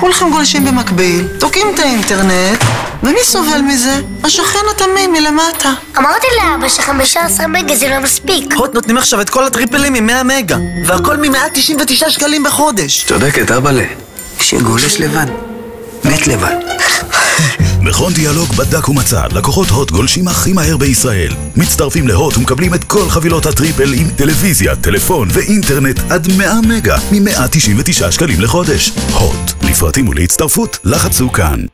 כולכם גולשים במקביל, תוקעים את האינטרנט, ומי סובל מזה? השכן התמים מלמטה. אמרתי לאבא ש-15 מגה זה לא מספיק. הוט נותנים עכשיו את כל הטריפלים מ-100 מגה, והכל מ-199 שקלים בחודש. צודקת, אבאלה. שגולש לבד, מת לבד. מכון דיאלוג בדק ומצא, לקוחות הוט גולשים הכי מהר בישראל. מצטרפים להוט ומקבלים את כל חבילות הטריפל עם טלוויזיה, טלפון ואינטרנט עד 100 מגה מ-199 שקלים לחודש. הוט, לפרטים ולהצטרפות, לחצו כאן.